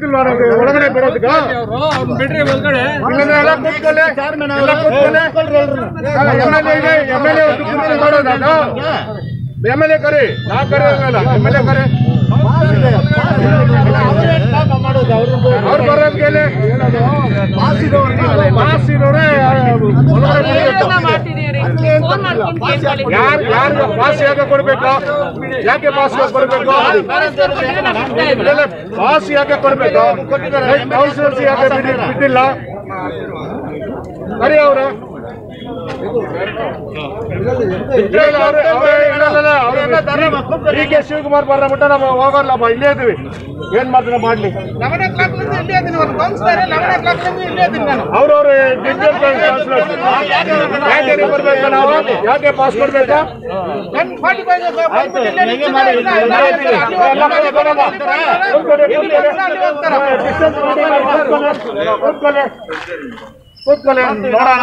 ಬಿಡ್ತಿಲ್ವಾ ನನಗೆ ಒಳಗಡೆ ಬಿಡೋದಕ್ಕ ಬಿಡ್ರಿ ಒಳಗಡೆ ಇಲ್ಲಾಂದ್ರೆ ಎಲ್ಲ ಕೂತ್ಕೊಳ್ಳಿ ಎಲ್ಲ ಕೂತ್ಕೊಳ್ಳಿ ಎಂ ಎಲ್ ಎ ಇದೆ ಎಂ ಎಲ್ ಎ ಕುರ್ಚಿ ಮಾಡೋದು ಎಂ ಎಲ್ ಎ ಕರಿ ನಾ ಕರೆಯೋಂಗಲ್ಲ ಎಂ ಎಲ್ ಎ ಕರಿ ಅವ್ರು ಪಾಸ್ ಇರೋರೇ ಬಿಡ್ಬೇಕು. ಯಾರ್ ಯಾರು ಪಾಸ್ ಯಾಕೆ ಕೊಡ್ಬೇಕು? ಯಾಕೆ ಪಾಸ್ ಕೊಡ್ಬೇಕು? ಪಾಸ್ ಯಾಕೆ ಕೊಡ್ಬೇಕು? ಕೌನ್ಸಿಲರ್ಸ್ ಯಾಕೆ ಬಿಟ್ಟಿಲ್ಲ ಸರಿ ಅವ್ರೆ. ಡಿ ಕೆ ಶಿವಕುಮಾರ್ ಬರ್ರ ಬಿಟ್ಟ ನಾವು ಹೋಗಲ್ಲಪ್ಪ ಇಲ್ಲೇ ಇದೀವಿ ಏನ್ ಮಾಡ್ತೀರ ಮಾಡ್ಲಿ? ಅವ್ರವ್ರು ಯಾಕೆ ಬರ್ಬೇಕಾ ನಾವು? ಯಾಕೆ ಪಾಸ್ ಕೊಡ್ಬೇಕಾ. ಕೂತ್ಕೊಳ್ಳಿ, ನೋಡೋಣ.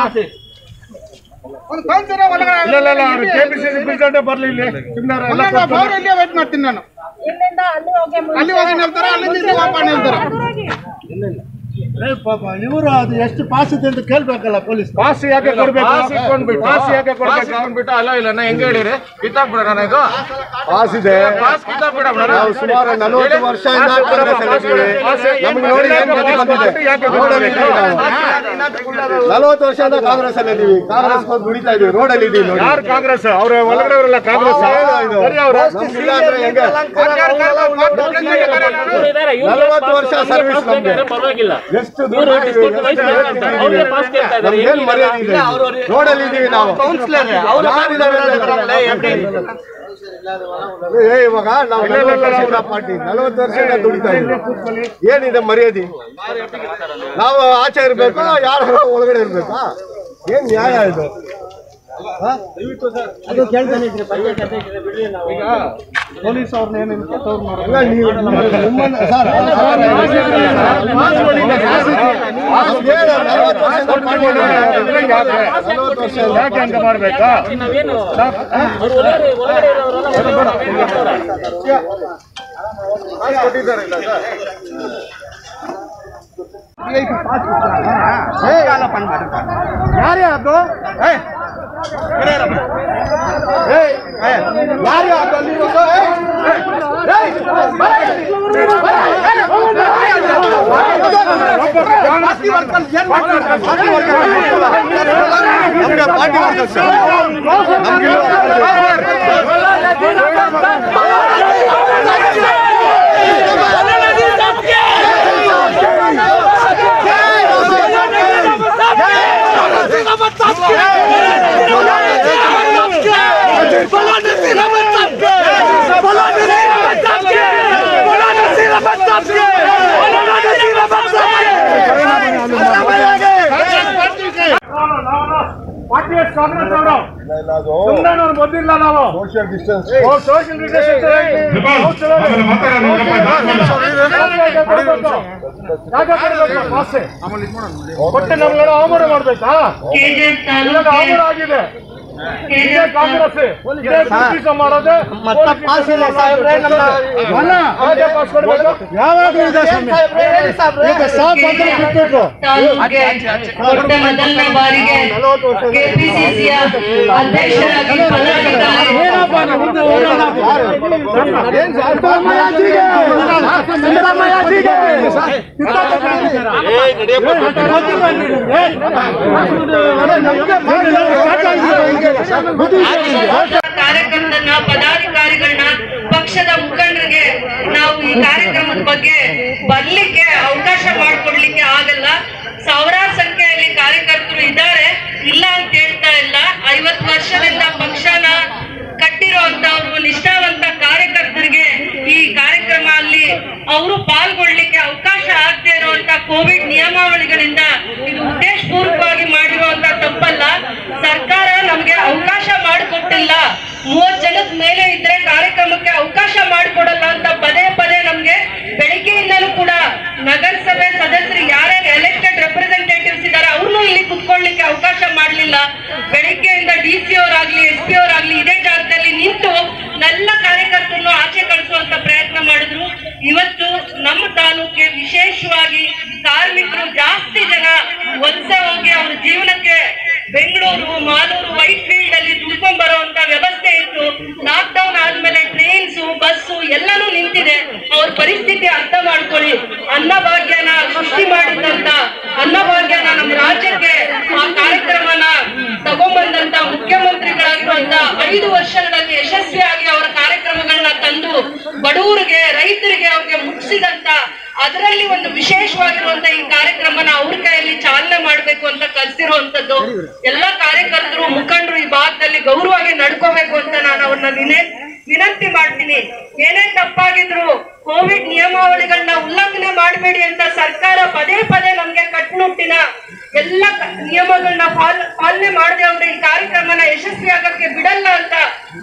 ಇಲ್ಲ ಇಲ್ಲ ಇಲ್ಲ ಅವ್ರು ಕೆಪಿಸಿಸಿ ಪ್ರೆಸಿಡೆಂಟ್ ಬರ್ಲಿ ಇಲ್ಲಿ. ಸುಮ್ಮನೆ ಎಲ್ಲ ನಾನು ಇಲ್ಲೇ ವೇಟ್ ಮಾಡ್ತೀನಿ ನಾನು? ಇಲ್ಲಿಂದ ಅಲ್ಲಿ ಹೋಗಿ ಅಲ್ಲಿ ಹೋಗಿ ನಿಲ್ತಾರೆ? ಅಲ್ಲಿಂದ ಇಲ್ಲಿ ವಾಪಸ್ ನಿಲ್ತಾರೆ? ಪಾಪ ಇವರು ಅದು ಎಷ್ಟು ಪಾಸ್ ಇದೆ ಅಂತ ಕೇಳ್ಬೇಕಲ್ಲ ಪೊಲೀಸ್. ಪಾಸ್ ಯಾಕೆ ಕೊಡ್ಬೇಕು? ಪಾಸ್ ಯಾಕೆ ಕೊಡ್ಬೇಕು? ಬಿಟ್ಟು ಅಲ್ಲ ಇಲ್ಲ ನಾ ಹೆಂಗ್ ಹೇಳಿರಿ ಕಿತ್ತಾಕ್ಬಿಡ ಈಗ? ಪಾಸ್ ಇದೆ. ಪಾಸ್ ಕಿತ್ತಾಕ್ಬಿಡ ನಾವು ಸುಮಾರು ನಲವತ್ತು ವರ್ಷದಿಂದ ನಮ್ಗೆ ನೋಡಿ ಏನ್ ಗತಿ ಬಂದಿದೆ. ನಲವತ್ತು ವರ್ಷದಿಂದ ಕಾಂಗ್ರೆಸ್ ಅಲ್ಲಿ ಇದೀವಿ ಕಾಂಗ್ರೆಸ್ ಬಂದು ದುಡಿತಾ ಇದೀವಿ ರೋಡಲ್ಲಿ ಇದೀವಿ ನೋಡಿ. ಯಾರು ಕಾಂಗ್ರೆಸ್? ಅವ್ರ ಒಳಗಡೆ ಅವರೆಲ್ಲ ಕಾಂಗ್ರೆಸ್ ಸರಿ ಅವ್ರು ನಮ್ಗಿಲ್ಲ ಅಂದ್ರೆ ಹೆಂಗೆ? ನಲವತ್ತು ವರ್ಷ ಸರ್ವಿಸ್ ನಮ್ಗೆ. ಎಷ್ಟು ದೂರ ರೋಡಲ್ಲಿ ಇದೀವಿ ನಾವು. ಇವಾಗ ನಾವು ನಲವತ್ತು ಪಾರ್ಟಿ ನಲವತ್ತು ವರ್ಷದಿಂದ ದುಡಿತಾ ಇದ್ದೀವಿ ಏನಿದೆ ಮರ್ಯಾದೆ? ನಾವು ಆಚೆ ಇರ್ಬೇಕು? ಯಾರು ಒಳಗಡೆ ಇರ್ಬೇಕಾ? ಏನ್ ನ್ಯಾಯ ಇದು? ಅದು ಕೇಳ್ತಾನೆ ಇದ್ರಿ ಬಿಡಿ ನಾವು. ಪೊಲೀಸ್ ಅವ್ರನ್ನ ಏನೇನು ಕೆಟ್ಟವ್ರು ನೀವು ನಿಮ್ಮನ್ನ- ಸರ್, ನಮ್ಗೇನು ನಲವತ್ತು ವರ್ಷದಿಂದ ಪಾರ್ಟಿ ನಲವತ್ತು ಅದು? ಯಾಕೆ ಹಂಗೆ ಮಾಡ್ಬೇಕಾ ಯಾರೇ ಅದು ಯಾರೇ ಅದು ಅಲ್ಲಿ ಒಂದು ನಮ್ಗೆ ಪಾರ್ಟಿ ವರ್ಕರ್ಸ್ ನಮ್ಗೆ Ramatatka! Ramatatka! Ramatatka! Ramatatka! Ramatatka! Ramatatka! ಅವರು ಸುಮ್ಮನೆ ನಾನು ಬಂದಿಲ್ಲ ನಾವು. ಸೋಷಿಯಲ್ ಡಿಸ್ಟೆನ್ಸ್ ಸೋಷಿಯಲ್ ಕೊಟ್ಟು ನಮ್ಗೆಲ್ಲ ಅವಮಾನ ಮಾಡ್ಬೇಕಾ? ಅವಮಾನ ಆಗಿದೆ. ಇದೇ ಕಾಂಗ್ರೆಸ್ ಇದೇ ಬ್ರಿಟಿಷ್ ಮಾಡೋದು ಮತ್ತೆ ಪಾಸ್ ಇಲ್ಲ ಸಾಹೇಬ್ರೆ ನಮ್ಮ ಅಲ್ಲ, ಅದೇ ಪಾಸ್ ಕೊಡ್ಬೇಕು ಯಾವಾಗಲೂ ಇದೆ ಸ್ವಾಮಿ ಈಗ ಸಾಫ್ ಅಂತ ಬಿಟ್ಬಿಟ್ರು ತಾಲೂಕಿಗೆ ಕೊಟ್ಟ ಮೊದಲನೇ ಬಾರಿಗೆ ಕೆಪಿಸಿಸಿಯ ಅಧ್ಯಕ್ಷರಾಗಿ ಪದವಿದ್ದಾರೆ ಕಾರ್ಯಕರ್ತರನ್ನ ಪದಾಧಿಕಾರಿಗಳನ್ನ ಪಕ್ಷದ ಮುಖಂಡರಿಗೆ ನಾವು ಈ ಕಾರ್ಯಕ್ರಮದ ಬಗ್ಗೆ ಬರ್ಲಿಕ್ಕೆ ಅವಕಾಶ ಮಾಡಿಕೊಡ್ಲಿಕ್ಕೆ ಆಗಲ್ಲ. ಸಾವಿರಾರು ಸಂಖ್ಯೆಯಲ್ಲಿ ಕಾರ್ಯಕರ್ತರು ಇದ್ದಾರೆ. ಇಲ್ಲ ಅಂತ ಹೇಳ್ತಾ ಇಲ್ಲ. ಐವತ್ತು ವರ್ಷದಿಂದ ಪಕ್ಷನ ಕಟ್ಟಿರುವಂತವ್ರು ನಿಷ್ಠಾವಂತ ಕಾರ್ಯಕರ್ತರಿಗೆ ಈ ಕಾರ್ಯಕ್ರಮ ಅಲ್ಲಿ ಅವರು ಪಾಲ್ಗೊಳ್ಳಿಕ್ಕೆ ಅವಕಾಶ ಆಗದೆ ಇರುವಂತ ಕೋವಿಡ್ ನಿಯಮಾವಳಿಗಳಿಂದ ಇದು ಉದ್ದೇಶಪೂರ್ವಕವಾಗಿ ಮಾಡಿರುವಂತ ತಪ್ಪಲ್ಲ. ಸರ್ಕಾರ ನಮಗೆ ಅವಕಾಶ ಮಾಡಿಕೊಟ್ಟಿಲ್ಲ. ಮೂವತ್ ಜನದ ಮೇಲೆ ಇದ್ರೆ ಕಾರ್ಯಕ್ರಮಕ್ಕೆ ಅವಕಾಶ ಮಾಡಿಕೊಡಲ್ಲ ಅಂತ ಪದೇ ಪದೇ ನಮ್ಗೆ ಬೆಳಿಗ್ಗೆಯಿಂದಲೂ ಕೂಡ ನಗರಸಭೆ ಸದಸ್ಯರು ಯಾರ್ಯಾರು ಎಲೆಕ್ಟೆಡ್ ಅವ್ರನ್ನೂ ಇಲ್ಲಿ ಕುತ್ಕೊಳ್ಳಿಕ್ಕೆ ಅವಕಾಶ ಮಾಡಲಿಲ್ಲ. ಬೆಳಗ್ಗೆಯಿಂದ ಡಿ ಸಿ ಅವರಾಗ್ಲಿ ಎಸ್ ಪಿ ಅವರಾಗ್ಲಿ ಇದೇ ಜಾಗದಲ್ಲಿ ನಿಂತು ನಲ್ಲ ಕಾರ್ಯಕರ್ತರನ್ನು ಆಚೆ ಕಳಿಸುವಂತ ಪ್ರಯತ್ನ ಮಾಡಿದ್ರು. ಇವತ್ತು ನಮ್ಮ ತಾಲೂಕಿಗೆ ವಿಶೇಷವಾಗಿ ಕಾರ್ಮಿಕರು ಜಾಸ್ತಿ ಜನ ವಲಸೆ ಹೋಗಿ ಅವ್ರ ಜೀವನಕ್ಕೆ ಬೆಂಗಳೂರು, ಮಾಲೂರು ವೈಟ್ ಫೀಲ್ಡ್ ಅಲ್ಲಿ ದುಡ್ಕೊಂಡ್ ಬರುವಂತ ವ್ಯವಸ್ಥೆ ಇತ್ತು. ಲಾಕ್ ಡೌನ್ ಆದ್ಮೇಲೆ ಬಸ್ಸು ಎಲ್ಲಾನು ನಿಂತಿದೆ. ಅವ್ರ ಪರಿಸ್ಥಿತಿ ಅರ್ಥ ಮಾಡ್ಕೊಳ್ಳಿ. ಅನ್ನಭಾಗ್ಯನ ಸೃಷ್ಟಿ ಮಾಡಿದಂತ ಅನ್ನಭಾಗ್ಯನ ನಮ್ಮ ರಾಜ್ಯಕ್ಕೆ ಆ ಕಾರ್ಯಕ್ರಮನ ತಗೊಂಬಂದಂತ ಮುಖ್ಯಮಂತ್ರಿಗಳಾಗಿರುವಂತ ಐದು ವರ್ಷಗಳಲ್ಲಿ ಯಶಸ್ವಿಯಾಗಿ ಅವರ ಕಾರ್ಯಕ್ರಮಗಳನ್ನ ತಂದು ಬಡವರಿಗೆ ರೈತರಿಗೆ ಅವ್ರಿಗೆ ಮುಗಿಸಿದಂತ ಅದರಲ್ಲಿ ಒಂದು ವಿಶೇಷವಾಗಿರುವಂತ ಈ ಕಾರ್ಯಕ್ರಮನ ಅವ್ರ ಕೈಯಲ್ಲಿ ಚಾಲನೆ ಮಾಡ್ಬೇಕು ಅಂತ ಕಲ್ಸಿರುವಂತದ್ದು. ಎಲ್ಲಾ ಕಾರ್ಯಕರ್ತರು, ಮುಖಂಡರು ಈ ಭಾಗದಲ್ಲಿ ಗೌರವವಾಗಿ ನಡ್ಕೋಬೇಕು ಅಂತ ನಾನು ಅವ್ರನ್ನ ವಿನೇ ವಿನಂತಿ ಮಾಡ್ತೀನಿ, ಏನೇ ತಪ್ಪಾಗಿದ್ರು ಕೋವಿಡ್ ನಿಯಮಾವಳಿಗಳನ್ನ ಉಲ್ಲಂಘನೆ ಮಾಡಬೇಡಿ ಅಂತ ಸರ್ಕಾರ ಪದೇ ಪದೇ ನಮ್ಗೆ ಕಟ್ಟುನಿಟ್ಟಿನ ಎಲ್ಲ ನಿಯಮಗಳನ್ನ ಪಾಲ್, ಪಾಲನೆ ಮಾಡದೆ ಅವ್ರೆ ಈ ಕಾರ್ಯಕ್ರಮನ ಯಶಸ್ವಿ ಆಗಕ್ಕೆ ಬಿಡಲ್ಲ ಅಂತ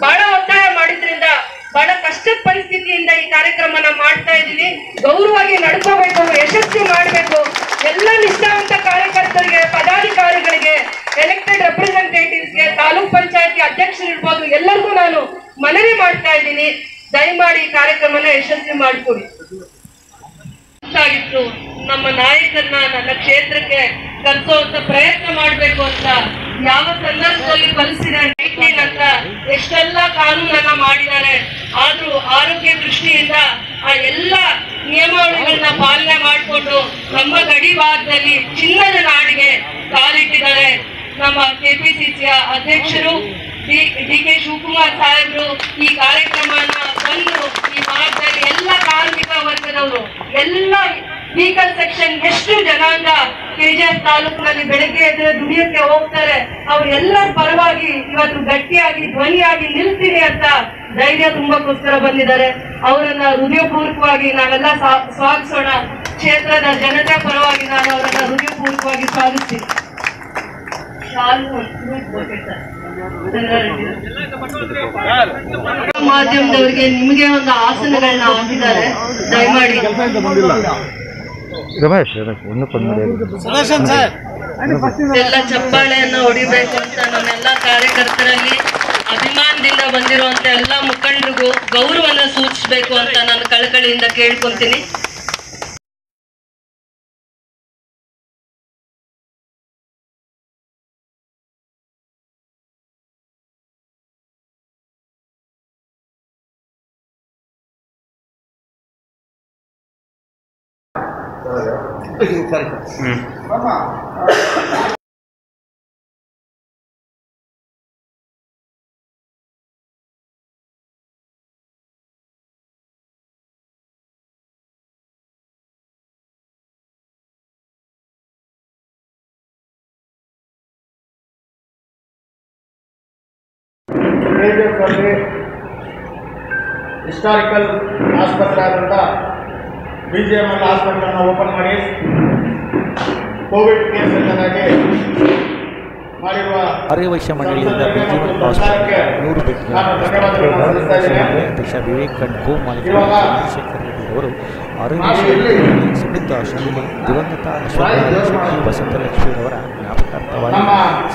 ಬಹಳ ಒತ್ತಾಯ ಮಾಡಿದ್ರಿಂದ ಬಹಳ ಕಷ್ಟದ ಪರಿಸ್ಥಿತಿಯಿಂದ ಈ ಕಾರ್ಯಕ್ರಮನ ಮಾಡ್ತಾ ಇದೀವಿ ಗೌರವವಾಗಿ ನಡ್ಕೋಬೇಕು, ಯಶಸ್ವಿ ಮಾಡಬೇಕು. ಎಲ್ಲ ನಿಷ್ಠಾವಂತ ಕಾರ್ಯಕರ್ತರಿಗೆ, ಪದಾಧಿಕಾರಿಗಳಿಗೆ ಎಲೆಕ್ಟೆಡ್ ರೆಪ್ರೆಸೆಂಟೇಟಿವ್ಸ್ಗೆ ತಾಲೂಕ್ ಪಂಚಾಯತಿ ಅಧ್ಯಕ್ಷರಿರ್ಬೋದು ಎಲ್ಲರಿಗೂ ನಾನು ಮನವಿ ಮಾಡ್ತಾ ಇದ್ದೀನಿ. ದಯಮಾಡಿ ಈ ಕಾರ್ಯಕ್ರಮನ ಯಶಸ್ವಿ ಮಾಡಿಕೊಡಿ. ನಮ್ಮ ನಾಯಕರನ್ನ ನನ್ನ ಕ್ಷೇತ್ರಕ್ಕೆ ಕರ್ಸೋಂತ ಪ್ರಯತ್ನ ಮಾಡ್ಬೇಕು ಅಂತ ಯಾವ ಸಂದರ್ಭದಲ್ಲಿ ಕಲಿಸಿದ ಅಂತ ಎಷ್ಟೆಲ್ಲ ಕಾನೂನನ್ನ ಮಾಡಿದ್ದಾರೆ. ಆದ್ರೂ ಆರೋಗ್ಯ ದೃಷ್ಟಿಯಿಂದ ಆ ಎಲ್ಲ ನಿಯಮಾವಳಿಗಳನ್ನ ಪಾಲನೆ ಮಾಡಿಕೊಂಡು ನಮ್ಮ ಗಡಿ ಭಾಗದಲ್ಲಿ ಚಿನ್ನದ ನಾಡಿಗೆ ಕಾಲಿಟ್ಟಿದ್ದಾರೆ. ನಮ್ಮ ಕೆಪಿಸಿಸಿಯ ಅಧ್ಯಕ್ಷರು ಡಿ ಕೆ ಶಿವಕುಮಾರ್ ಸಾಹೇಬ್ರು ಈ ಕಾರ್ಯಕ್ರಮನ ಬಂದು ಈ ಭಾಗದಲ್ಲಿ ಎಲ್ಲ ಕಾರ್ಮಿಕ ವರ್ಗದವರು, ಎಲ್ಲ ವೀಕಲ್ ಸೆಕ್ಷನ್ ಎಷ್ಟು ಜನಾಂಗ ಕೆಜಿಎಸ್ ತಾಲೂಕಿನಲ್ಲಿ ಬೆಳಗ್ಗೆ ಎದ್ದು ದುಡಿಯಕ್ಕೆ ಹೋಗ್ತಾರೆ ಅವರೆಲ್ಲರ ಪರವಾಗಿ ಇವತ್ತು ಗಟ್ಟಿಯಾಗಿ, ಧ್ವನಿಯಾಗಿ ನಿಲ್ತೀನಿ ಅಂತ ಧೈರ್ಯ ತುಂಬಕ್ಕೋಸ್ಕರ ಬಂದಿದ್ದಾರೆ. ಅವರನ್ನ ಹೃದಯಪೂರ್ವಕವಾಗಿ ನಾವೆಲ್ಲ ಸ್ವಾ- ಸ್ವಾಗತಿಸೋಣ ಕ್ಷೇತ್ರದ ಜನತೆ ಪರವಾಗಿ ನಾನು ಅವರನ್ನ ಹೃದಯಪೂರ್ವಕವಾಗಿ ಸ್ವಾಗತಿಸ್ತೀನಿ. ಮಾಧ್ಯಮದವರಿಗೆ ನಿಮಗೆ ಒಂದು ಆಸನಗಳನ್ನ ಹಾಕಿದ್ದಾರೆ. ದಯಮಾಡಿ. ರಮೇಶ್ ಎಲ್ಲ ಚಪ್ಪಾಳೆಯನ್ನ ಹೊಡಿಬೇಕು ಅಂತ ನಮ್ಮೆಲ್ಲ ಕಾರ್ಯಕರ್ತರಲ್ಲಿ ಅಭಿಮಾನದಿಂದ ಬಂದಿರುವಂತ ಎಲ್ಲ ಮುಖಂಡರಿಗೂ ಗೌರವನ ಸೂಚಿಸಬೇಕು ಅಂತ ನಾನು ಕಳಕಳಿಯಿಂದ ಕೇಳ್ಕೊಂತೀನಿ. ಅಲ್ಲಿ ಹಿಸ್ಟಾರಿಕಲ್ ಆಸ್ಪತ್ರೆ ಆದಂಥ ಬಿ ಜಿ ಎಂ ಎಲ್ ಆಸ್ಪತ್ರೆಯನ್ನು ಓಪನ್ ಮಾಡಿ ಕೋವಿಡ್ ಮಾಡಿರುವ ಆರ್ಯವೈಶ್ಯ ಮಂಡಳಿಯಿಂದ ಹಾಸ್ಪಿಟಲ್ ನೂರು. ಅಧ್ಯಕ್ಷ ವಿವೇಕ್ ಗೋ ಮಾಲೀಕ ಚಂದ್ರಶೇಖರ್ ರೆಡ್ಡಿ ಅವರು ಆರೋಗ್ಯ ಸಮೃದ್ಧ ಆಶ್ರಮದಲ್ಲಿ ದಿವಂಗತ ಅಶ್ವತ್ಥ ವಸಂತಲಕ್ಷ್ಮಿಯವರ ಜ್ಞಾಪಕಾರ್ಥವಾಗಿ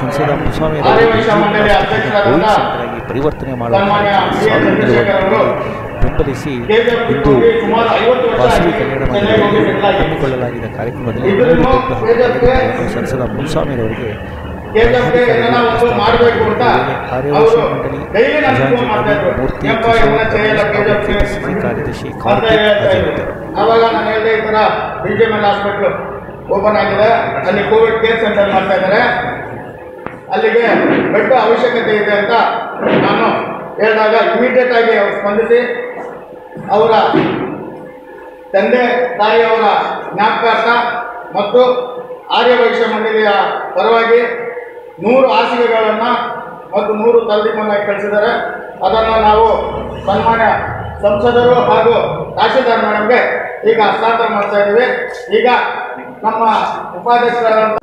ಸಂಸದ ಮುಸ್ವಾಮಿ ಕೋವಿಡ್ ಸೆಂಟರ್ ಆಗಿ ಪರಿವರ್ತನೆ ಮಾಡುವ ಬೆಂಬಲಿಸಿ ಇಂದು ವಾಸವಿ ಕಲ್ಯಾಣ ಮಂದಿರದಲ್ಲಿ ಹಮ್ಮಿಕೊಳ್ಳಲಾಗಿದ್ದ ಕಾರ್ಯಕ್ರಮದಲ್ಲಿ ಸಂಸದ ಮುನ್ಸ್ವಾಮಿಯವರಿಗೆ ಮಂಡಳಿ ಮೂರ್ತಿ ಕಾರ್ಯದರ್ಶಿ ಹಾಸ್ಪಿಟ್ಲು ಓಪನ್ ಆಗಿದೆ. ಅಲ್ಲಿ ಕೋವಿಡ್ ಕೇರ್ ಸೆಂಟರ್ ಮಾಡ್ತಾ ಇದ್ದಾರೆ. ಅಲ್ಲಿಗೆ ಬೆಡ್ ಅವಶ್ಯಕತೆ ಇದೆ ಅಂತ ನಾನು ಹೇಳಿದಾಗ ಇಮಿಡಿಯೇಟ್ ಆಗಿ ಅವ್ರು ಸ್ಪಂದಿಸಿ ಅವರ ತಂದೆ, ತಾಯಿಯವರ ಜ್ಞಾಪಕಾರ್ಥ ಮತ್ತು ಆರ್ಯವೈಶ್ಯ ಮಂಡಳಿಯ ಪರವಾಗಿ ನೂರು ಹಾಸಿಗೆಗಳನ್ನು ಮತ್ತು ನೂರು ತಲೆದಿಂಬನ್ನು ಕಳಿಸಿದ್ದಾರೆ. ಅದನ್ನು ನಾವು ಸನ್ಮಾನ್ಯ ಸಂಸದರು ಹಾಗೂ ತಹಶೀಲ್ದಾರ್ ಮೇಡಮ್ಗೆ ಈಗ ಹಸ್ತಾಂತರ ಮಾಡ್ತಾ ಇದ್ದೀವಿ. ಈಗ ನಮ್ಮ ಉಪಾಧ್ಯಕ್ಷರಾದಂಥ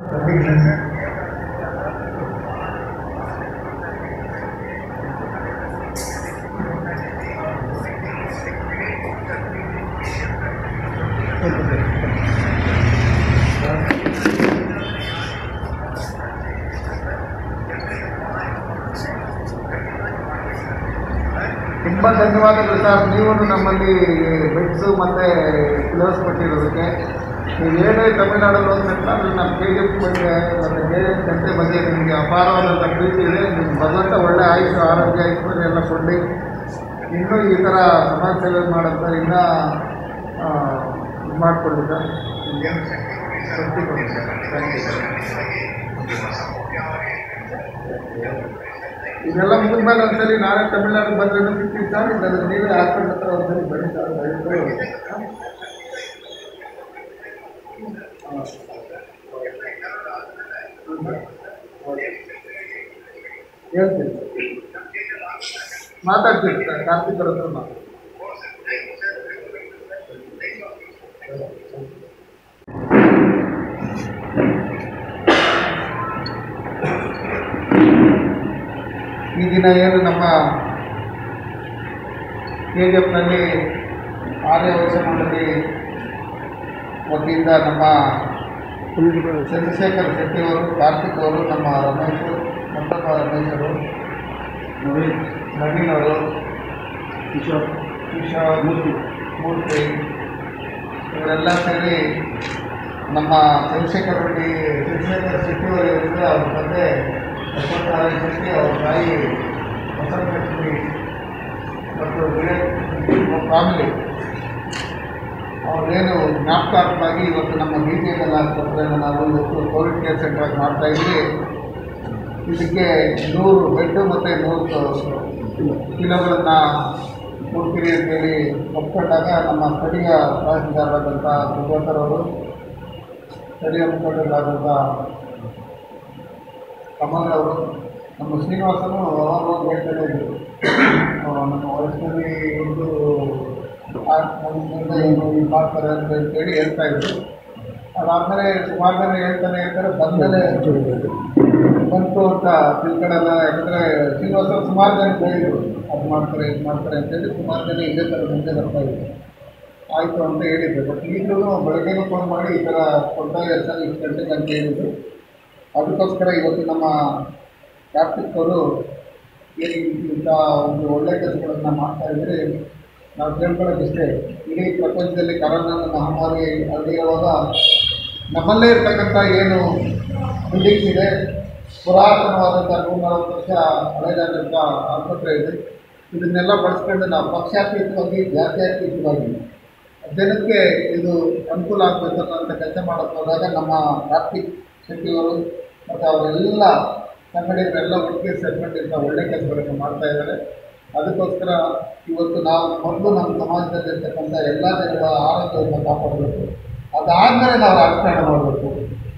ತುಂಬ ಧನ್ಯವಾದಗಳು ಸರ್. ನೀವು ನಮ್ಮಲ್ಲಿ ಬೆಡ್ಸು ಮತ್ತು ಕ್ಲೋಸ್ ಕೊಟ್ಟಿರೋದಕ್ಕೆ. ನೀವು ಏನೇ ತಮಿಳ್ನಾಡಲ್ಲಿ ಹೋಗ್ತಾ ಅಲ್ಲಿ ನಮ್ಮ ಕೆ ಜಿ ಎಫ್ ಬಗ್ಗೆ, ಮತ್ತು ಕೆ ಬಗ್ಗೆ ನಿಮಗೆ ಅಪಾರವಾದಂಥ ಪ್ರೀತಿ ಇದೆ. ನಿಮ್ಮ ಭಗವಂತ ಒಳ್ಳೆ ಆಯುಷು ಆರೋಗ್ಯ ಐಶ್ವರ್ಯ ಎಲ್ಲ ಕೊಡಿ ಇನ್ನೂ ಈ ಥರ ಸಮಾಜ ಸೇವೆ ಮಾಡೋದ್ರಿಂದ ಇದು ಮಾಡಿಕೊಳ್ಳಿ ಸರ್ ನಿಮಗೇನು ಶಕ್ತಿ ಕೊಡಿ ಸರ್ ಥ್ಯಾಂಕ್ ಯು ಸರ್ ಇದೆಲ್ಲ ಮುಗಿದ್ಮೇಲೆ ಒಂದ್ಸಲಿ ನಾಳೆ ತಮಿಳ್ನಾಡು ಬಂದ್ರೆ ಸಿಗ್ತೀವಿ ಸರ್ ಇಲ್ಲಾಂದ್ರೆ ನೀವೇ ಹಾಸ್ಪಿಟಲ್ ಹತ್ರ ಒಂದ್ಸಲಿ ಬನ್ನಿ ಸರ್. ಹೇಳ್ತೀನಿ ಮಾತಾಡ್ತೀನಿ ಸರ್ ಕಾರ್ತಿಕ್ ಅವ್ರ ಹತ್ರ ಮಾತಾಡ್ತೀನಿ. ಈ ದಿನ ಏನು ನಮ್ಮ ಕೆ ಜಿ ಎಫ್ನಲ್ಲಿ ಆರ್ಯ ವಯಸ್ಸ ಮಂಡಳಿ ವತಿಯಿಂದ ನಮ್ಮ ಚಂದ್ರಶೇಖರ್ ಶೆಟ್ಟಿ ಅವರು ಕಾರ್ತಿಕ್ ಅವರು ನಮ್ಮ ರಮೇಶ್ ಮತ್ತಪ್ಪ ರಮೇಶ್ ಅವರು ನವೀನ್. ನವೀನ್ ಅವರು ಕಿಶೋರ್ ಕಿಶೋರ್ ಮೂರ್ತಿ ಮೂರ್ತಿ ಇವರೆಲ್ಲ ಸೇರಿ ನಮ್ಮ ಚಂದ್ರಶೇಖರ್ ರೆಡ್ಡಿ ಚಂದ್ರಶೇಖರ್ ಶೆಟ್ಟಿ ಅವರು ತಂದೆ ಯಶವಂತರಾಯ ಶೆಟ್ಟಿ ಅವ್ರ ತಾಯಿ ವಸಂತ ಲಕ್ಷ್ಮಿ ಮತ್ತು ಫ್ಯಾಮಿಲಿ ಅವ್ರೇನು ಜ್ಞಾಪಕಾರ್ಥವಾಗಿ ಇವತ್ತು ನಮ್ಮ ಬಿ ಪಿ ಎಲ್ ಆಸ್ಪತ್ರೆಯನ್ನು ನಾವು ಇವತ್ತು ಕೋವಿಡ್ ಕೇರ್ ಸೆಂಟರ್ ಆಗಿ ಮಾಡ್ತಾ ಇದ್ವಿ. ಇದಕ್ಕೆ ನೂರು ಬೆಡ್ಡು ಮತ್ತು ನೂರು ಕಿಲೋಗಳನ್ನು ಕೊಡ್ತೀರಿ ಅಂತೇಳಿ ಒಪ್ಕೊಂಡಾಗ ನಮ್ಮ ಸ್ಥಳೀಯ ತಹಸೀಲ್ದಾರರಾದಂಥ ಸುಧಾಕರ್ ಅವರು ಸ್ಥಳೀಯ ಮುಖಂಡರಾದಂಥ ಕಮಲ್ ಅವರು ನಮ್ಮ ಶ್ರೀನಿವಾಸನು ಅವರು ಹೇಳ್ತಾನೆ ಇದ್ದರು ನಮ್ಮ ವಯಸ್ಸಿನಲ್ಲಿ ಒಂದು ಏನು ಮಾಡ್ತಾರೆ ಅಂತ ಅಂತೇಳಿ ಹೇಳ್ತಾ ಇದ್ರು. ಅದಾದಮೇಲೆ ಸುಮಾರು ಜನ ಹೇಳ್ತಾನೆ ಹೇಳ್ತಾರೆ ಬಂದಮೇಲೆ ಬಂತು ಅಂತ ತಿಳ್ಕೊಳ್ಳಲ್ಲ ಯಾಕಂದರೆ ಶ್ರೀನಿವಾಸ ಸುಮಾರು ಜನ ಹೇಳಿದ್ರು ಅದು ಮಾಡ್ತಾರೆ, ಇದು ಮಾಡ್ತಾರೆ ಅಂತೇಳಿ ಸುಮಾರು ಜನ ಇದೇ ಥರ ಮುಂದೆ ಬರ್ತಾ ಇದ್ದರು ಆಯಿತು ಅಂತ ಹೇಳಿದ್ರು. ಬಟ್ ಈಗಲೂ ಬೆಳಗ್ಗೆನೂ ಫೋನ್ ಮಾಡಿ ಈ ಥರ ಕೊಡ್ತಾರೆ ಇದ್ದಾರೆ ಸರ್, ಇಷ್ಟು ಗಂಟೆಗೆ ಅಂತ ಹೇಳಿದ್ರು. ಅದಕ್ಕೋಸ್ಕರ ಇವತ್ತು ನಮ್ಮ ಕಾರ್ತಿಕ್ ಅವರು ಏನು ಇಂಥ ಒಂದು ಒಳ್ಳೆ ಕೆಲಸಗಳನ್ನು ಮಾಡ್ತಾ ಇದ್ರೆ ನಾವು ಕೇಳ್ಕೊಳ್ಳೋದಿಷ್ಟೇ ಇಡೀ ಪ್ರಪಂಚದಲ್ಲಿ ಕರೋನಾ ಮಹಾಮಾರಿ ಹರಡಿರುವಾಗ ನಮ್ಮಲ್ಲೇ ಇರ್ತಕ್ಕಂಥ ಏನು ಬಿಲ್ಡಿಂಗ್ಸ್ ಇದೆ, ಪುರಾತನವಾದಂಥ ನೂರ ನಲವತ್ತು ವರ್ಷ ಹಳೆಯದಾದಂಥ ಆಸ್ಪತ್ರೆ ಇದೆ. ಇದನ್ನೆಲ್ಲ ಬಳಸ್ಕೊಂಡು ನಾವು ಪಕ್ಷಾತೀತವಾಗಿ ಜಾತ್ಯಾತೀತವಾಗಿ ಜನಕ್ಕೆ ಇದು ಅನುಕೂಲ ಆಗಬೇಕು ಅನ್ನೋಂಥ ಕೆಲಸ ಮಾಡೋಕ್ಕೆ ಹೋದಾಗ ನಮ್ಮ ಕಾರ್ತಿಕ್ ಶೆಟ್ಟಿಯವರು ಮತ್ತು ಅವರೆಲ್ಲ ಕನ್ನಡಿಗರೆಲ್ಲ ಒಟ್ಟಿಗೆ ಇಂಥ ಒಳ್ಳೆ ಕೆಲಸಗಳನ್ನು ಮಾಡ್ತಾ ಇದ್ದಾರೆ. ಅದಕ್ಕೋಸ್ಕರ ಇವತ್ತು ನಾವು ಮೊದಲು ನಮ್ಮ ಸಮಾಜದಲ್ಲಿರ್ತಕ್ಕಂಥ ಎಲ್ಲ ಜನಗಳ ಆರೋಗ್ಯವನ್ನು ಕಾಪಾಡಬೇಕು. ಅದಾದಮೇಲೆ ನಾವು ರಾಜಕಾರಣ ಮಾಡಬೇಕು.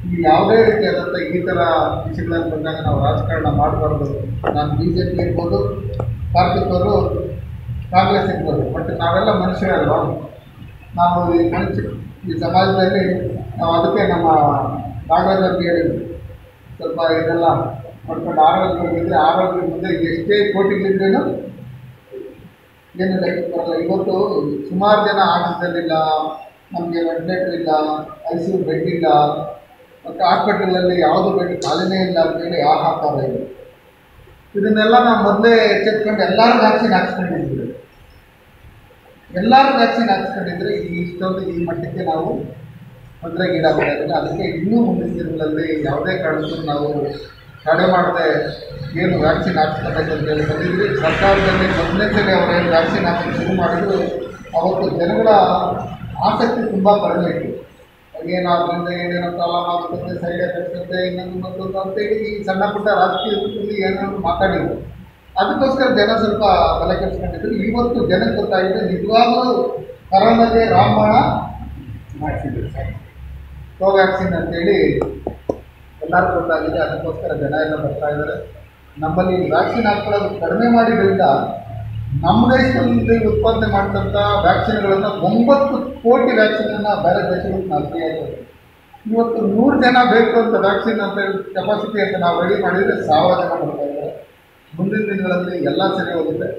ಈ ಯಾವುದೇ ರೀತಿಯಾದಂಥ ಈ ಥರ ವಿಷಯಗಳನ್ನು ಬಂದಾಗ ನಾವು ರಾಜಕಾರಣ ಮಾಡಬಾರ್ದು. ನಾನು ಬಿ ಜೆ ಪಿ ಇರ್ಬೋದು ಕಾರ್ತಿಕರು ಕಾಂಗ್ರೆಸ್ ಇರ್ಬೋದು ಬಟ್ ನಾವೆಲ್ಲ ಮನುಷ್ಯರಲ್ವಾ? ನಾವು ಈ ಮನುಷ್ಯ, ಈ ಸಮಾಜದಲ್ಲಿ ನಾವು ಅದಕ್ಕೆ ನಮ್ಮ ಕಾಂಗ್ರೆಸ್ ಹೇಳಿದ್ವಿ ಸ್ವಲ್ಪ ಇದೆಲ್ಲ ಮಾಡ್ಕೊಂಡು ಆರೋಗ್ಯವಾಗಿದ್ದರೆ ಆರೋಗ್ಯ ಮುಂದೆ ಎಷ್ಟೇ ಕೋಟಿಗಳಿದ್ರೇನು ಏನು ಲೆಕ್ಕಕ್ಕೆ ಬರಲ್ಲ ಇವತ್ತು ಸುಮಾರು ಜನ ಆಫೀಸಲ್ಲಿಲ್ಲ ನಮಗೆ ವೆಂಟಿಲೇಟರ್ ಇಲ್ಲ, ಐ ಸಿ ಯು ಬೆಡ್ ಇಲ್ಲ, ಮತ್ತು ಹಾಸ್ಪಿಟಲಲ್ಲಿ ಯಾವುದು ಬೆಡ್ ಖಾಲಿನೇ ಇಲ್ಲ ಅಂತೇಳಿ ಹಾಕ್ತಾರ ಇದೆ ಇದನ್ನೆಲ್ಲ ನಾವು ಮೊದಲೇ ಎಚ್ಚೆತ್ಕೊಂಡು ಎಲ್ಲರೂ ವ್ಯಾಕ್ಸಿನ್ ಹಾಕ್ಸ್ಕೊಂಡಿದ್ದೀವಿ. ಎಲ್ಲರೂ ವ್ಯಾಕ್ಸಿನ್ ಹಾಕ್ಸ್ಕೊಂಡಿದ್ರೆ ಈ ಇಷ್ಟೊಂದು ಈ ಮಟ್ಟಕ್ಕೆ ನಾವು ತೊಂದರೆಗೀಡಾಗ್ತಾ ಇರಲಿಲ್ಲ ಅದಕ್ಕೆ ಇನ್ನೂ ಮುಂದಿನ ದಿನಗಳಲ್ಲಿ ಯಾವುದೇ ಕಾರಣಕ್ಕೂ ನಾವು ತಡೆ ಮಾಡದೆ ಏನು ವ್ಯಾಕ್ಸಿನ್ ಹಾಕ್ಸ್ಕೊಬೇಕಂತೇಳಿ ಬಂದಿದ್ವಿ ಸರ್ಕಾರದಲ್ಲಿ ಮೊದಲನೇ ಸಲ ಅವರೇನು ವ್ಯಾಕ್ಸಿನ್ ಹಾಕಿ ಶುರು ಮಾಡಿದ್ರು, ಅವತ್ತು ಜನಗಳ ಆಸಕ್ತಿ ತುಂಬ ಕಡಿಮೆ ಇತ್ತು ಏನಾದ್ರಿಂದ ಏನೇನೋ ಪ್ರಾಬ್ಲಮ್ ಆಗುತ್ತೆ ಸೈಡ್ ಎಫೆಕ್ಟ್ಸ್ ಅಂತೆ, ಇನ್ನೊಂದು ಮತ್ತೊಂದು ಅಂತೇಳಿ ಈ ಸಣ್ಣ ಪುಟ್ಟ ರಾಜಕೀಯದಲ್ಲಿ ಏನಾದರೂ ಮಾತಾಡಿದ್ರು. ಅದಕ್ಕೋಸ್ಕರ ಜನ ಸ್ವಲ್ಪ ತಲೆ ಕೆಡಿಸ್ಕೊಂಡಿದ್ರು. ಇವತ್ತು ಜನಕ್ಕೆ ಗೊತ್ತಾಗಿದೆ, ನಿಜವಾಗಲೂ ಕರೋನಾಗೆ ರಾಮಬಾಣ ಮಾಡಿಸಿದ್ರು ಕೋವ್ಯಾಕ್ಸಿನ್ ಅಂತೇಳಿ ಎಲ್ಲರೂ ಗೊತ್ತಾಗಿದೆ, ಅದಕ್ಕೋಸ್ಕರ ಜನ ಎಲ್ಲ ಬರ್ತಾ ಇದ್ದಾರೆ. ನಮ್ಮಲ್ಲಿ ವ್ಯಾಕ್ಸಿನ್ ಹಾಕ್ಕೊಳ್ಳೋದು ಕಡಿಮೆ ಮಾಡಿದ್ರಿಂದ ನಮ್ಮ ದೇಶದಲ್ಲಿ ಉತ್ಪಾದನೆ ಮಾಡ್ತಂಥ ವ್ಯಾಕ್ಸಿನ್ಗಳನ್ನು ಒಂಬತ್ತು ಕೋಟಿ ವ್ಯಾಕ್ಸಿನನ್ನು ಬೇರೆ ದೇಶಗಳಿಗೆ ನಾವು ಫ್ರೀ ಆಗ್ತದೆ ಇವತ್ತು ನೂರು ಜನ ಬೇಕು ಅಂತ ವ್ಯಾಕ್ಸಿನ್ ಅಂತ ಕೆಪಾಸಿಟಿ ಅಂತ ನಾವು ರೆಡಿ ಮಾಡಿದರೆ ಸಾವಿರ ಜನ ಬರ್ತಾ ಮುಂದಿನ ದಿನಗಳಲ್ಲಿ ಎಲ್ಲ ಸರಿ ಹೋಗುತ್ತೆ.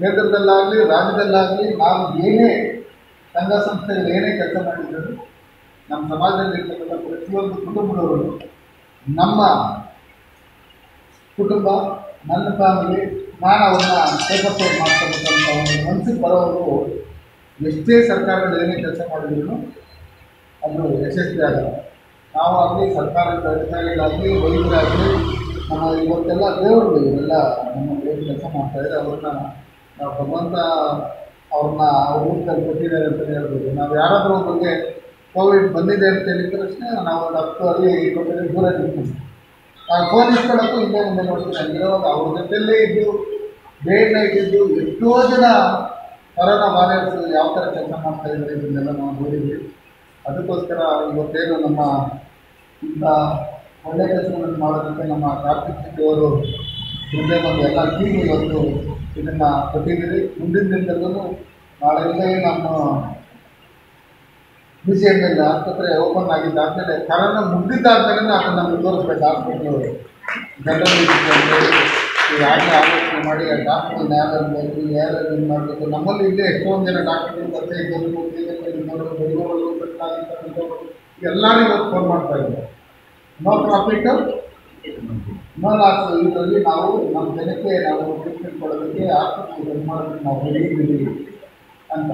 ಕೇಂದ್ರದಲ್ಲಾಗಲಿ, ರಾಜ್ಯದಲ್ಲಾಗಲಿ ನಾವು ಏನೇ ಸಂಘ ಸಂಸ್ಥೆಗಳು ಏನೇ ಕೆಲಸ ಮಾಡಿದ್ರು, ನಮ್ಮ ಸಮಾಜದಲ್ಲಿ ಇರ್ತಕ್ಕಂಥ ಪ್ರತಿಯೊಂದು ಕುಟುಂಬದವರು ನಮ್ಮ ಕುಟುಂಬ, ನನ್ನ ಫ್ಯಾಮಿಲಿ ನಾನು ಅವ್ರನ್ನ ಟೇಕಪ್ ಒಂದು ಮನಸ್ಸಿಗೆ ಬರೋವರೆಗೂ ಎಷ್ಟೇ ಸರ್ಕಾರಗಳು ಏನೇ ಕೆಲಸ ಮಾಡಿದ್ರು ಅದು ಯಶಸ್ವಿ ಆಗಲ್ಲ. ನಾವು ಆಗಲಿ ಸರ್ಕಾರದ ಅಧಿಕಾರಿಗಳಾಗಲಿ, ವೈದ್ಯರಾಗಲಿ, ನಮ್ಮ ಇವತ್ತೆಲ್ಲ ದೇವರು ಇವೆಲ್ಲ ನಮ್ಮ ಏನು ಕೆಲಸ ಮಾಡ್ತಾಯಿದ್ದಾರೆ ಅವ್ರನ್ನ ನಾವು ಭಗವಂತ ಅವ್ರನ್ನ ಅವ್ರ ಕೊಟ್ಟಿದ್ದಾರೆ ಅಂತಲೇ ಹೇಳ್ಬೋದು. ನಾವು ಯಾರಾದರೂ ಬಗ್ಗೆ ಕೋವಿಡ್ ಬಂದಿದೆ ಅಂತ ಹೇಳಿದ ತಕ್ಷಣ ನಾವು ಹತ್ತು ಅಲ್ಲಿ ಕೊಟ್ಟಿದ್ರೆ ದೂರ ಆ ಫೋನ್ ಇಸ್ಕೊಳ್ಳೋಕ್ಕೂ ಹಿಂದೆ ಮುಂದೆ ನೋಡ್ತೀನಿ ಇರೋದು ಅವ್ರ ಜೊತೆಲ್ಲೇ ಇದ್ದು ಬೇಡ ನೈಟ್ ಇದ್ದು, ಎಷ್ಟೋ ಜನ ಕರೋನಾ ವಾರಿಯರ್ಸ್ ಯಾವ ಥರ ಕೆಲಸ ಮಾಡ್ತಾ ಇದ್ದಾರೆ ಇದನ್ನೆಲ್ಲ ನಾವು ನೋಡಿದ್ವಿ. ಅದಕ್ಕೋಸ್ಕರ ಇವತ್ತೇನು ನಮ್ಮ ಇಂಥ ಒಳ್ಳೆ ಕೆಲಸಗಳನ್ನು ಮಾಡೋದಕ್ಕೆ ನಮ್ಮ ಕಾರ್ತಿಕ್ ಶೆಟ್ಟಿ ಅವರು ಮುಂದೆ ಬಂದು ಎಲ್ಲ ಟೀಮ್ ಇವತ್ತು ಇದನ್ನು ಕೊಟ್ಟಿದ್ದೀರಿ. ಮುಂದಿನ ದಿನದಲ್ಲೂ ನಾಳೆಯಿಂದ ನಮ್ಮ ಬಿ ಸಿ ಓಪನ್ ಎಲ್ ಆಸ್ಪತ್ರೆ ಓಪನ್ ಆಗಿದ್ದಾದಮೇಲೆ ಕರೋನಾ ಮುಗ್ದಿದ್ದಾದ್ಮೇಲೆ ಅದನ್ನು ನಮಗೆ ತೋರಿಸ್ಬೇಕು? ಆಸ್ಪತ್ರೆಯವರು ಜನರಲ್ಲಿ ಯಾಕೆ ಆಲೋಚನೆ ಮಾಡಿ, ಆ ಡಾಕ್ಟರ್ ಯಾರು ಬೇಕು ಯಾರು ಇದು ಮಾಡಬೇಕು, ನಮ್ಮಲ್ಲಿ ಇಲ್ಲೇ ಎಷ್ಟೊಂದು ಜನ ಡಾಕ್ಟರ್ಗಳು ಬರ್ತಾ ಇದ್ದರು ಇದ್ದವರು ಬೆಂಗಳೂರು ಬೆಟ್ಟಾಗಿರ್ತಕ್ಕಂಥವ್ರು ಎಲ್ಲರೂ ಇವತ್ತು ಫೋನ್ ಮಾಡ್ತಾ ಇದ್ದಾರೆ. ನೋ ಪ್ರಾಫಿಟ್ ನೋ ಲಾಸ್ ಇದರಲ್ಲಿ ನಾವು ನಮ್ಮ ಜನಕ್ಕೆ ನಾವು ಟ್ರೀಟ್ಮೆಂಟ್ ಕೊಡೋದಕ್ಕೆ ಆಸ್ಪತ್ರೆ ಮಾಡೋದಕ್ಕೆ ನಾವು ಹೇಳಿದ್ದೀವಿ. ಅಂತ.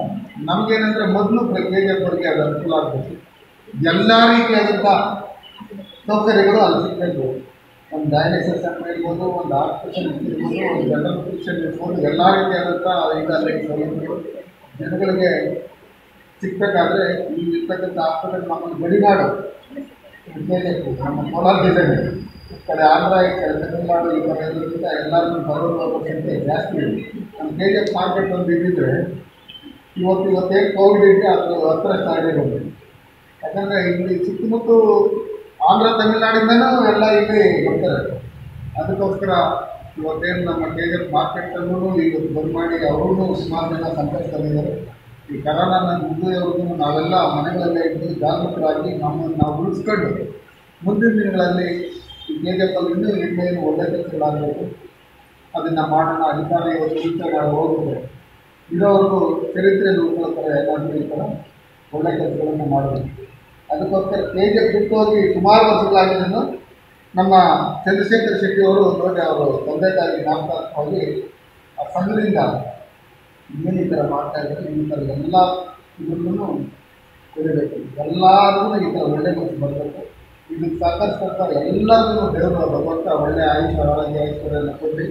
ನಮಗೇನಂದರೆ ಮೊದಲು ಜಿ ಅದು ಅನುಕೂಲ ಆಗಬೇಕು. ಎಲ್ಲ ರೀತಿಯಾದಂಥ ಸೌಕರ್ಯಗಳು ಅಲ್ಲಿ ಸಿಗಬೇಕು. ಒಂದು ಡಯಾಲಿಸಿಸ್ ಸೆಂಟರ್ ಇರ್ಬೋದು ಒಂದು ಹಾಸ್ಪಿಟಲ್ ಇರ್ಬೋದು ಒಂದು ಜನರಲ್ ಫಿಕ್ಷನ್ ಇರ್ಬೋದು ಎಲ್ಲ ರೀತಿಯಾದಂಥ ಇದರಲ್ಲಿ ಸೌಲಭ್ಯಗಳು ಜನಗಳಿಗೆ ಸಿಗ್ಬೇಕಾದ್ರೆ ಇರ್ತಕ್ಕಂಥ ಹಾಸ್ಪಿಟಲ್ ನಮ್ಮ ಗಡಿನಾಡು ಬೇಕು ನಮ್ಮ ಕೋಲಾರ ಜಿಲ್ಲೆಗೆ ಈ ಕಡೆ ಆಂಧ್ರ, ಈ ಕಡೆ ತಮಿಳುನಾಡು, ಈ ಕಡೆ ಎಲ್ಲರಿಗಿಂತ ಎಲ್ಲರೂ ಬರೋದು ಸಂಖ್ಯೆ ಜಾಸ್ತಿ ಇದೆ. ನಮ್ಮ ಕೆ ಜಿ ಎಫ್ ಮಾರ್ಕೆಟ್ ಒಂದು ಇದ್ದಿದ್ರೆ ಇವತ್ತು ಇವತ್ತೇನು ಕೋವಿಡ್ ಇದೆ ಅದು ಹತ್ರ ಸ್ಟಾರ್ಟ್ ಬಂದಿದೆ. ಯಾಕಂದರೆ ಇಲ್ಲಿ ಸುತ್ತಮುತ್ತ ಆಂಧ್ರ, ತಮಿಳ್ನಾಡಿಂದನೂ ಎಲ್ಲ ಇಲ್ಲಿ ಬರ್ತಾರೆ. ಅದಕ್ಕೋಸ್ಕರ ಇವತ್ತೇನು ನಮ್ಮ ಕೇಜರ್ ಮಾರ್ಕೆಟಲ್ಲೂ ಇವತ್ತು ಬಂದ್ ಮಾಡಿ ಅವ್ರೂ ಸುಮಾರು ಜನ ಸಂಕಷ್ಟದಲ್ಲಿದ್ದಾರೆ ಈ ಕರೋನಾನ ಮುಂದುವರೆದು ನಾವೆಲ್ಲ ಮನೆಗಳಲ್ಲೇ ಇದ್ದು ಜಾಗೃತರಾಗಿ ನಮ್ಮನ್ನು ನಾವು ಉಳಿಸ್ಕೊಂಡು ಮುಂದಿನ ದಿನಗಳಲ್ಲಿ ಈ ಕೆ ಜಿ ಎಫ್ ಅಲ್ಲಿ ಇನ್ನೂ ಇನ್ನೇನು ಒಳ್ಳೆ ಕೆಲಸಗಳಾಗಬೇಕು. ಅದನ್ನು ಮಾಡೋಣ ಅಧಿಕಾರಿ ಇವತ್ತು ಹೋಗುತ್ತೆ ಇರೋವರೆಗೂ ಚರಿತ್ರೆಯಲ್ಲಿ ಉಳ್ಕೊಳ್ತಾರೆ ಎಲ್ಲ ಥರ ಒಳ್ಳೆ ಕೆಲಸಗಳನ್ನು ಮಾಡಬೇಕು ಅದಕ್ಕೋಸ್ಕರ ಹೋಗಿ ಸುಮಾರು ವರ್ಷಗಳಾಗಿದ್ದನ್ನು ನಮ್ಮ ಚಂದ್ರಶೇಖರ್ ಶೆಟ್ಟಿ ಅವರು ನೋಡಿ ಅವರು ತಂದೆ ತಾಯಿ ಜ್ಞಾಪಕಾರ್ಥವಾಗಿ ಆ ಸಂಘದಿಂದ ಇನ್ನೇನು ಈ ಥರ ಮಾಡ್ತಾ ಇದ್ದಾರೆ, ಈ ಥರ ಎಲ್ಲ ಇದನ್ನು ಕೊಡಬೇಕು. ಎಲ್ಲರಿಗೂ ಈ ಥರ ಒಳ್ಳೆ ಕೆಲಸ ಬರಬೇಕು. ಇದಕ್ಕೆ ಸಾಕಷ್ಟು ಎಲ್ಲರಿಗೂ ದೇವರು ಭಗವಂತ ಒಳ್ಳೆ ಆಯುಷ್ಯ ಆರೋಗ್ಯ, ಐಶ್ವರ್ಯನ ಕೊಟ್ಟು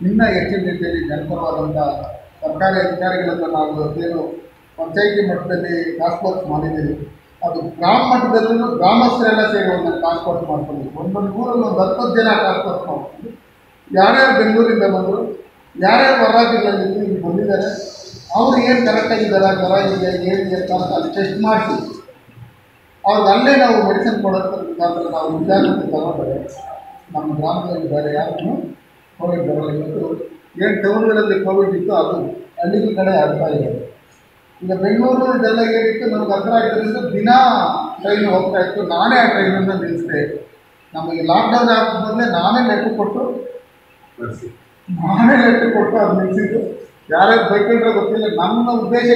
ಇನ್ನೂ ಹೆಚ್ಚಿನ ರೀತಿಯಲ್ಲಿ ಜನಪರವಾದಂಥ ಸರ್ಕಾರಿ ಅಧಿಕಾರಿಗಳನ್ನು ನಾವು ಇವತ್ತೇನು ಪಂಚಾಯಿತಿ ಮಟ್ಟದಲ್ಲಿ ಟ್ರಾನ್ಸ್ಪೋರ್ಟ್ ಮಾಡಿದ್ದೀವಿ. ಅದು ಗ್ರಾಮ ಮಟ್ಟದಲ್ಲೂ ಗ್ರಾಮಸ್ಥರೆಲ್ಲ ಸೇರಿ ಟ್ರಾನ್ಸ್ಪೋರ್ಟ್ ಟಾಸ್ಕ್ ಫೋರ್ಸ್ ಮಾಡ್ಕೊಂಡಿದ್ವಿ ಒಂದೊಂದು ಊರಲ್ಲಿ ಒಂದು ಹತ್ತತ್ತು ಜನ ಟ್ರಾನ್ಸ್ಪೋರ್ಟ್ ಫೋರ್ಸ್ ಮಾಡ್ಕೊಂಡು ಯಾರ್ಯಾರು ಬೆಂಗಳೂರಿಂದ ಬಂದರು, ಯಾರ್ಯಾರು ಹೊರ ಜಿಲ್ಲೆಯಲ್ಲಿ ಇಲ್ಲಿ ಬಂದಿದ್ದಾರೆ, ಅವರು ಏನು ಕರೆಕ್ಟಾಗಿದ್ದಾರೆ ಜ್ವರ ಇದೆ ಏನಿದೆ ಅಂತ ಅಲ್ಲಿ ಟೆಸ್ಟ್ ಮಾಡಿಸಿ. ಅವ್ರಿಗೆ ಅಲ್ಲೇ ನಾವು ಮೆಡಿಸಿನ್ ಕೊಡೋದ್ರ ನಾವು ವಿಚಾರಣೆ ತಗೊಂಡ್ರೆ ನಮ್ಮ ಗ್ರಾಮದಲ್ಲಿ ಬೇರೆ ಯಾರನ್ನು ಕೋವಿಡ್ ಬರಲ್ಲ. ಏನು ಟೌನ್ಗಳಲ್ಲಿ ಕೋವಿಡ್ ಇತ್ತು ಅದು ಹಳ್ಳಿಗಳ ಕಡೆ ಆಗ್ತಾ ಇದೆ. ಈಗ ಬೆಂಗಳೂರು ಇದೆಲ್ಲ ಏನಿತ್ತು ನಮ್ಗೆ ಹತ್ರ ಆಗಿದ್ದರಿಂದ ದಿನ ಟ್ರೈನ್ ಹೋಗ್ತಾ ಇತ್ತು. ನಾನೇ ಆ ಟ್ರೈನನ್ನು ನಿಲ್ಲಿಸಿದೆ ನಮಗೆ ಲಾಕ್ಡೌನ್ ಆಗ್ತಿದ್ದಲ್ಲೇ ನಾನೇ ಲೆಕ್ಕ ಕೊಟ್ಟು ನಾನೇ ಲೆಕ್ಕ ಕೊಟ್ಟು ಅದು ನಿಲ್ಲಿಸಿದ್ದು ಯಾರ್ಯಾರು ಬೈಕೊಂಡ್ರೆ ಗೊತ್ತಿಲ್ಲ ನನ್ನ ಉದ್ದೇಶ